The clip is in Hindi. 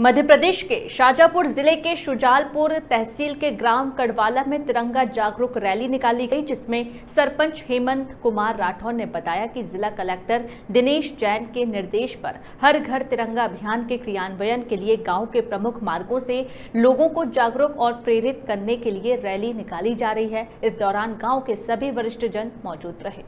मध्य प्रदेश के शाजापुर ज़िले के शुजालपुर तहसील के ग्राम कड़वाला में तिरंगा जागरूक रैली निकाली गई, जिसमें सरपंच हेमंत कुमार राठौर ने बताया कि जिला कलेक्टर दिनेश जैन के निर्देश पर हर घर तिरंगा अभियान के क्रियान्वयन के लिए गाँव के प्रमुख मार्गों से लोगों को जागरूक और प्रेरित करने के लिए रैली निकाली जा रही है। इस दौरान गाँव के सभी वरिष्ठ जन मौजूद रहे।